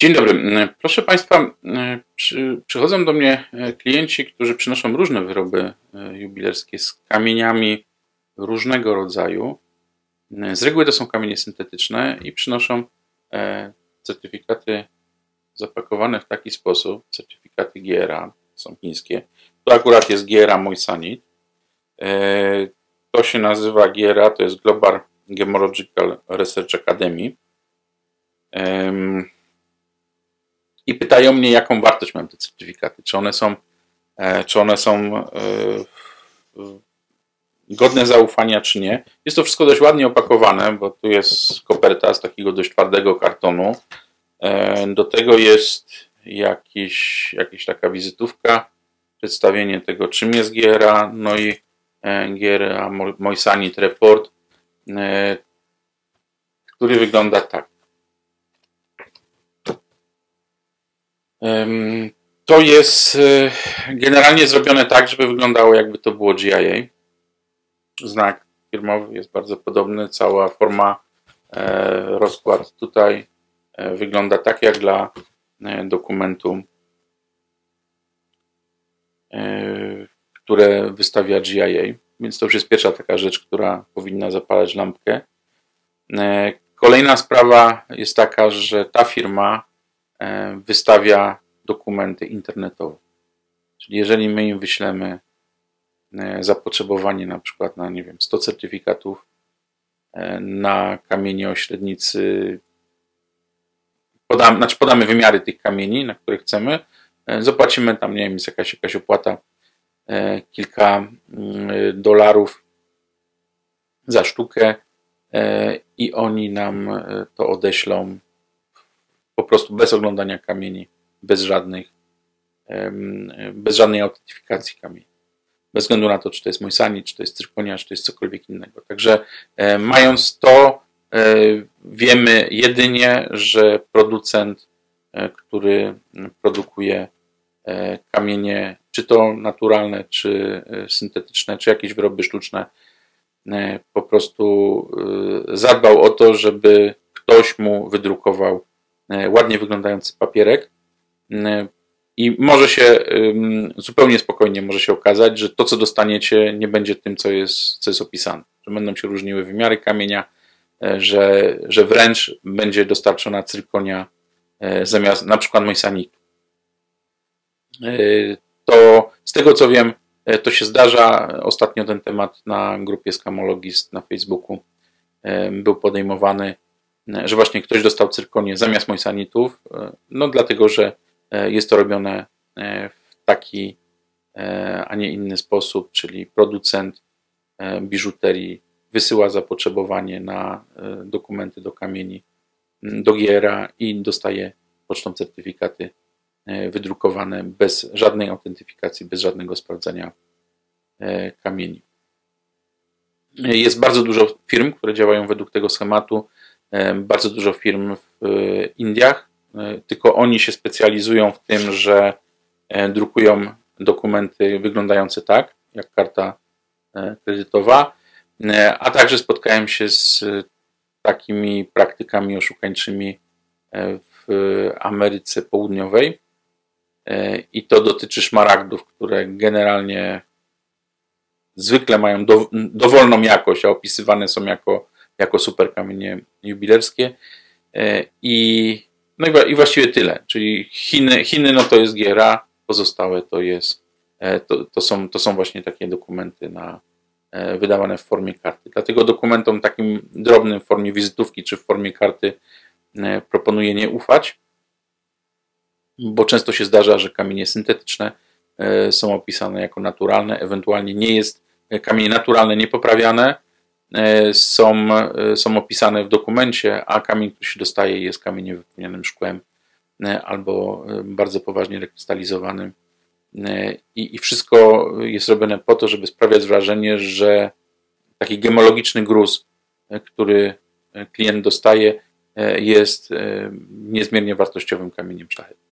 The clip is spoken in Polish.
Dzień dobry. Proszę Państwa, przy, przychodzą do mnie klienci, którzy przynoszą różne wyroby jubilerskie z kamieniami różnego rodzaju. Z reguły to są kamienie syntetyczne i przynoszą e, certyfikaty zapakowane w taki sposób, certyfikaty GRA, są chińskie. To akurat jest GRA Moisanit. E, to się nazywa GRA, to jest Global Gemological Research Academy i pytają mnie, jaką wartość mają te certyfikaty. Czy one są, e, czy one są e, godne zaufania, czy nie. Jest to wszystko dość ładnie opakowane, bo tu jest koperta z takiego dość twardego kartonu. E, do tego jest jakiś, jakaś taka wizytówka, przedstawienie tego, czym jest GRA, no i GRA Moisanit Report, który wygląda tak. To jest e, generalnie zrobione tak, żeby wyglądało jakby to było GIA. Znak firmowy jest bardzo podobny, cała forma, e, rozkład tutaj e, wygląda tak jak dla dokumentu, które wystawia GIA. Więc to już jest pierwsza taka rzecz, która powinna zapalać lampkę. Kolejna sprawa jest taka, że ta firma wystawia dokumenty internetowe. Czyli jeżeli my im wyślemy e, zapotrzebowanie na przykład na nie wiem 100 certyfikatów e, na kamienie o średnicy podamy, znaczy podamy wymiary tych kamieni, na które chcemy, zapłacimy tam, nie wiem, jest jakaś, jakaś opłata kilka mm, dolarów za sztukę i oni nam to odeślą prostu bez oglądania kamieni, bez żadnych, bez żadnej autentyfikacji kamieni. Bez względu na to, czy to jest Mojsani, czy to jest Cyrkonia, czy to jest cokolwiek innego. Także e, mając to, e, wiemy jedynie, że producent, e, który produkuje kamienie, czy to naturalne, czy syntetyczne, czy jakieś wyroby sztuczne, po prostu zadbał o to, żeby ktoś mu wydrukował ładnie wyglądający papierek e, i może się zupełnie spokojnie może się okazać, że to, co dostaniecie, nie będzie tym, co jest, co jest opisane. Że będą się różniły wymiary kamienia, e, że, że wręcz będzie dostarczona cyrkonia zamiast na przykład mojsanitu. To z tego co wiem, to się zdarza. Ostatnio ten temat na grupie Skamologist na Facebooku był podejmowany że właśnie ktoś dostał cyrkonię zamiast mojsanitów, e, no dlatego, że e, jest to robione e, w taki, a nie inny sposób, czyli producent biżuterii wysyła zapotrzebowanie na dokumenty do kamieni do GRA i dostaje pocztą certyfikaty wydrukowane bez żadnej autentyfikacji, bez żadnego sprawdzania kamieni. Jest bardzo dużo firm, które działają według tego schematu bardzo dużo firm w e, Indiach, e, tylko oni się specjalizują w tym, że e, drukują dokumenty wyglądające tak, jak karta kredytowa, a także spotkałem się z takimi praktykami oszukańczymi w Ameryce Południowej. I to dotyczy szmaragdów, które generalnie zwykle mają do, dowolną jakość, a opisywane są jako jako super kamienie jubilerskie. E, I, no i, właściwie tyle. Czyli Chiny, Chiny no to jest GRA, pozostałe to jest e, to, to, są, to są właśnie takie dokumenty na, e, wydawane w formie karty. Dlatego dokumentom takim drobnym w formie wizytówki czy w formie karty proponuję nie ufać, bo często się zdarza, że kamienie syntetyczne są opisane jako naturalne, ewentualnie nie jest kamienie naturalne niepoprawiane, są, e, są opisane w dokumencie, a kamień, który się dostaje, jest kamieniem wypełnionym szkłem e, albo bardzo poważnie rekrystalizowanym. I, I wszystko jest robione po to, żeby sprawiać wrażenie, że taki gemologiczny gruz, który klient dostaje, jest niezmiernie wartościowym kamieniem szlachetnym.